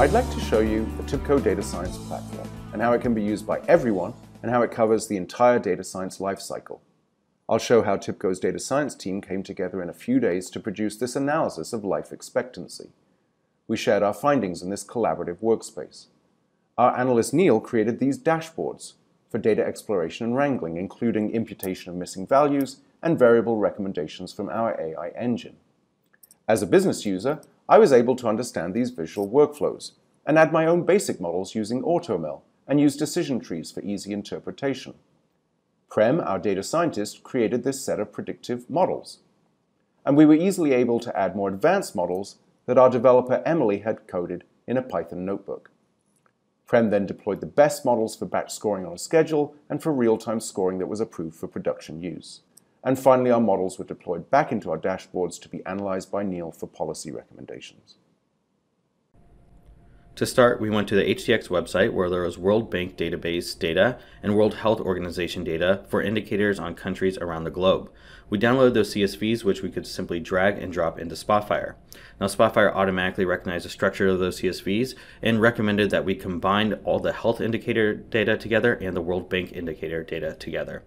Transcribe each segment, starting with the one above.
I'd like to show you the TIBCO Data Science platform and how it can be used by everyone and how it covers the entire data science lifecycle. I'll show how TIBCO's data science team came together in a few days to produce this analysis of life expectancy. We shared our findings in this collaborative workspace. Our analyst Neil created these dashboards for data exploration and wrangling, including imputation of missing values and variable recommendations from our AI engine. As a business user, I was able to understand these visual workflows and add my own basic models using AutoML and use decision trees for easy interpretation. Prem, our data scientist, created this set of predictive models. And we were easily able to add more advanced models that our developer Emily had coded in a Python notebook. Prem then deployed the best models for batch scoring on a schedule and for real-time scoring that was approved for production use. And finally, our models were deployed back into our dashboards to be analyzed by Neil for policy recommendations. To start, we went to the HDX website where there was World Bank database data and World Health Organization data for indicators on countries around the globe. We downloaded those CSVs, which we could simply drag and drop into Spotfire. Now, Spotfire automatically recognized the structure of those CSVs and recommended that we combine all the health indicator data together and the World Bank indicator data together.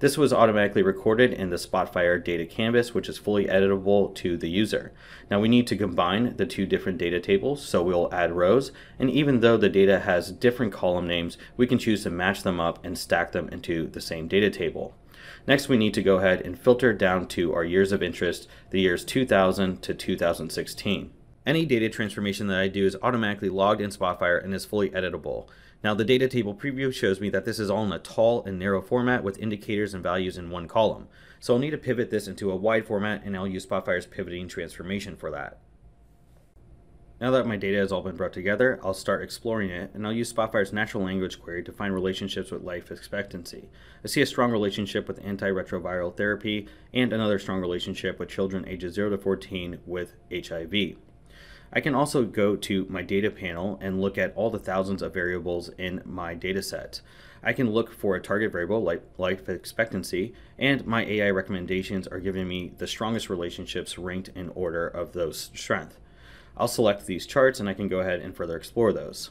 This was automatically recorded in the Spotfire data canvas, which is fully editable to the user. Now we need to combine the two different data tables, so we'll add rows, and even though the data has different column names, we can choose to match them up and stack them into the same data table. Next, we need to go ahead and filter down to our years of interest, the years 2000 to 2016. Any data transformation that I do is automatically logged in Spotfire and is fully editable. Now the data table preview shows me that this is all in a tall and narrow format with indicators and values in one column. So I'll need to pivot this into a wide format and I'll use Spotfire's pivoting transformation for that. Now that my data has all been brought together, I'll start exploring it, and I'll use Spotfire's natural language query to find relationships with life expectancy. I see a strong relationship with antiretroviral therapy, and another strong relationship with children ages 0 to 14 with HIV. I can also go to my data panel and look at all the thousands of variables in my data set. I can look for a target variable like life expectancy, and my AI recommendations are giving me the strongest relationships ranked in order of those strength. I'll select these charts and I can go ahead and further explore those.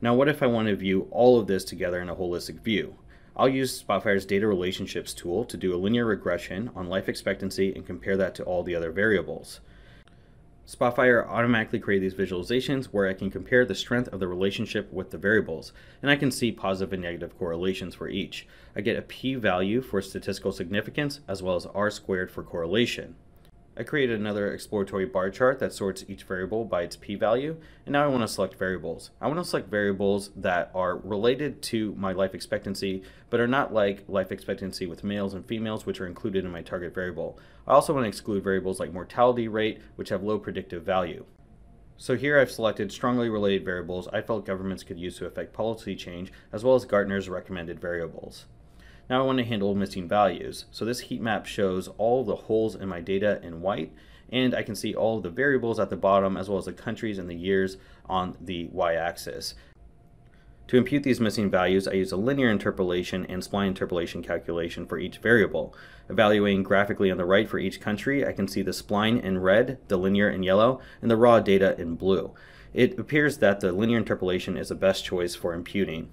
Now what if I want to view all of this together in a holistic view? I'll use Spotfire's data relationships tool to do a linear regression on life expectancy and compare that to all the other variables. Spotfire automatically create these visualizations where I can compare the strength of the relationship with the variables, and I can see positive and negative correlations for each. I get a p-value for statistical significance as well as r squared for correlation. I created another exploratory bar chart that sorts each variable by its p-value, and now I want to select variables. I want to select variables that are related to my life expectancy, but are not like life expectancy with males and females, which are included in my target variable. I also want to exclude variables like mortality rate, which have low predictive value. So here I've selected strongly related variables I felt governments could use to affect policy change, as well as Gartner's recommended variables. Now I want to handle missing values. So this heat map shows all the holes in my data in white, and I can see all the variables at the bottom as well as the countries and the years on the y-axis. To impute these missing values, I use a linear interpolation and spline interpolation calculation for each variable. Evaluating graphically on the right for each country, I can see the spline in red, the linear in yellow, and the raw data in blue. It appears that the linear interpolation is the best choice for imputing.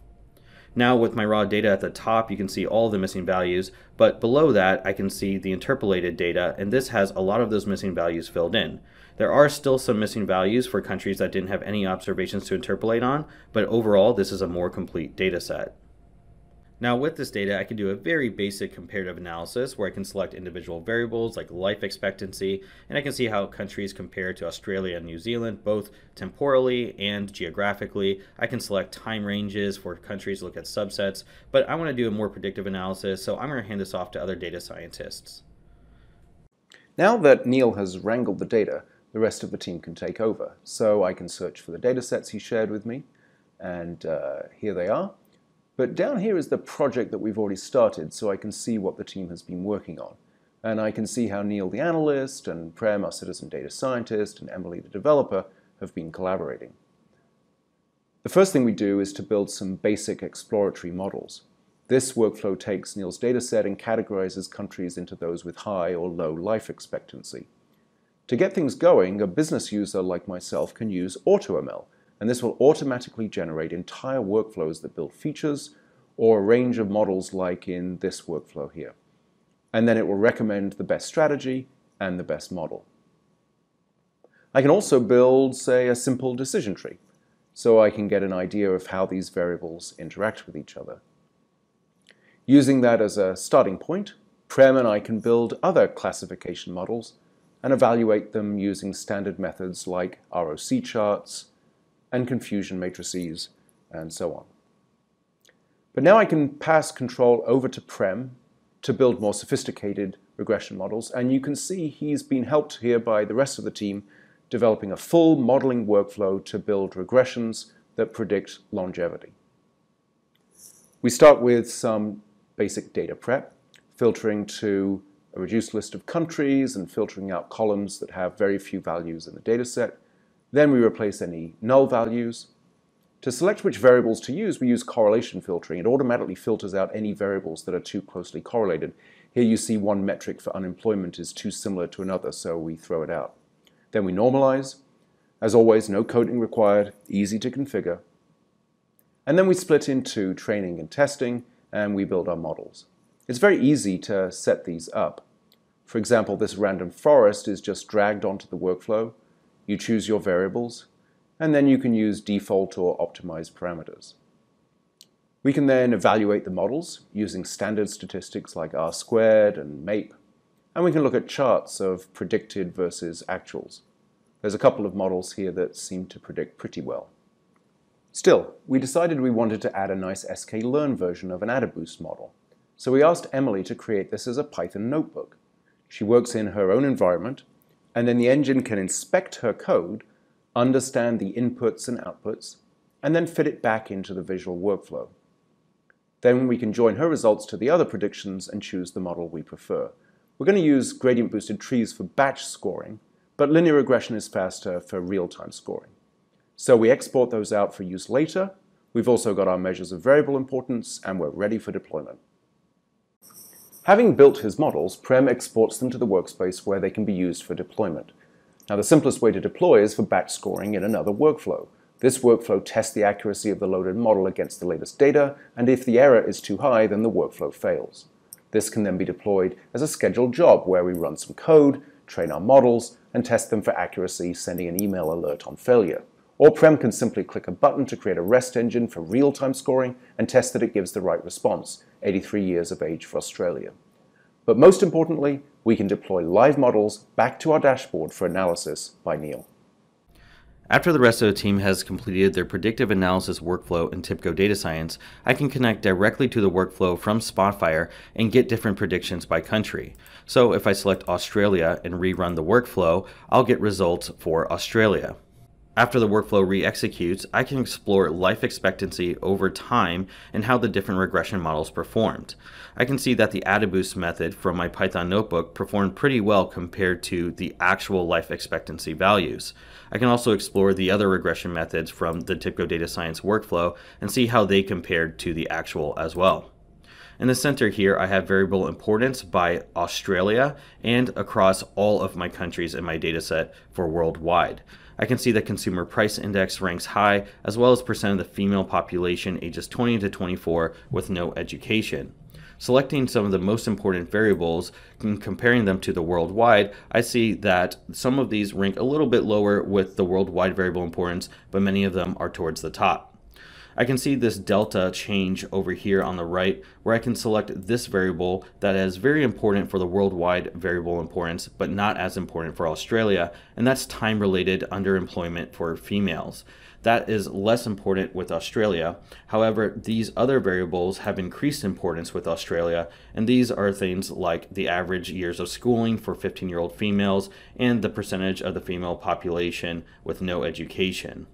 Now with my raw data at the top, you can see all the missing values, but below that, I can see the interpolated data, and this has a lot of those missing values filled in. There are still some missing values for countries that didn't have any observations to interpolate on, but overall, this is a more complete data set. Now with this data, I can do a very basic comparative analysis where I can select individual variables like life expectancy, and I can see how countries compare to Australia and New Zealand, both temporally and geographically. I can select time ranges for countries to look at subsets, but I want to do a more predictive analysis, so I'm going to hand this off to other data scientists. Now that Neil has wrangled the data, the rest of the team can take over. So I can search for the data sets he shared with me, and uh, here they are. But down here is the project that we've already started, so I can see what the team has been working on. And I can see how Neil the analyst, and Prem, our citizen data scientist, and Emily the developer have been collaborating. The first thing we do is to build some basic exploratory models. This workflow takes Neil's dataset and categorizes countries into those with high or low life expectancy. To get things going, a business user like myself can use AutoML, and this will automatically generate entire workflows that build features or a range of models like in this workflow here. And then it will recommend the best strategy and the best model. I can also build, say, a simple decision tree, so I can get an idea of how these variables interact with each other. Using that as a starting point, Prem and I can build other classification models and evaluate them using standard methods like ROC charts and confusion matrices and so on. But now I can pass control over to Prem to build more sophisticated regression models, and you can see he's been helped here by the rest of the team developing a full modeling workflow to build regressions that predict longevity. We start with some basic data prep, filtering to a reduced list of countries and filtering out columns that have very few values in the dataset. Then we replace any null values. To select which variables to use, we use correlation filtering. It automatically filters out any variables that are too closely correlated. Here you see one metric for unemployment is too similar to another, so we throw it out. Then we normalize. As always, no coding required, easy to configure. And then we split into training and testing, and we build our models. It's very easy to set these up. For example, this random forest is just dragged onto the workflow. You choose your variables, and then you can use default or optimized parameters. We can then evaluate the models using standard statistics like R squared and MAPE, and we can look at charts of predicted versus actuals. There's a couple of models here that seem to predict pretty well. Still, we decided we wanted to add a nice sklearn version of an AdaBoost model. So we asked Emily to create this as a Python notebook. She works in her own environment, and then the engine can inspect her code, understand the inputs and outputs, and then fit it back into the visual workflow. Then we can join her results to the other predictions and choose the model we prefer. We're going to use gradient boosted trees for batch scoring, but linear regression is faster for real-time scoring. So we export those out for use later. We've also got our measures of variable importance, and we're ready for deployment. Having built his models, Prem exports them to the workspace where they can be used for deployment. Now the simplest way to deploy is for batch scoring in another workflow. This workflow tests the accuracy of the loaded model against the latest data, and if the error is too high, then the workflow fails. This can then be deployed as a scheduled job where we run some code, train our models, and test them for accuracy, sending an email alert on failure. Or Prem can simply click a button to create a REST engine for real-time scoring and test that it gives the right response, 83 years of age for Australia. But most importantly, we can deploy live models back to our dashboard for analysis by Neil. After the rest of the team has completed their predictive analysis workflow in TIBCO Data Science, I can connect directly to the workflow from Spotfire and get different predictions by country. So if I select Australia and rerun the workflow, I'll get results for Australia. After the workflow re-executes, I can explore life expectancy over time and how the different regression models performed. I can see that the AdaBoost method from my Python notebook performed pretty well compared to the actual life expectancy values. I can also explore the other regression methods from the TIBCO Data Science workflow and see how they compared to the actual as well. In the center here, I have variable importance by Australia and across all of my countries in my dataset for worldwide. I can see that consumer price index ranks high, as well as percent of the female population ages 20 to 24 with no education. Selecting some of the most important variables and comparing them to the worldwide, I see that some of these rank a little bit lower with the worldwide variable importance, but many of them are towards the top. I can see this delta change over here on the right where I can select this variable that is very important for the worldwide variable importance but not as important for Australia and that's time related underemployment for females. That is less important with Australia. However, these other variables have increased importance with Australia, and these are things like the average years of schooling for 15 year old females and the percentage of the female population with no education.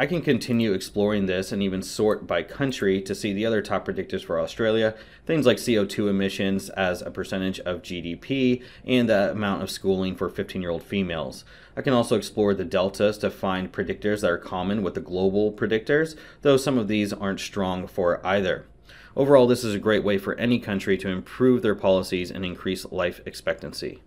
I can continue exploring this and even sort by country to see the other top predictors for Australia, things like CO2 emissions as a percentage of GDP and the amount of schooling for 15 year old females. I can also explore the deltas to find predictors that are common with the global predictors, though some of these aren't strong for either. Overall, this is a great way for any country to improve their policies and increase life expectancy.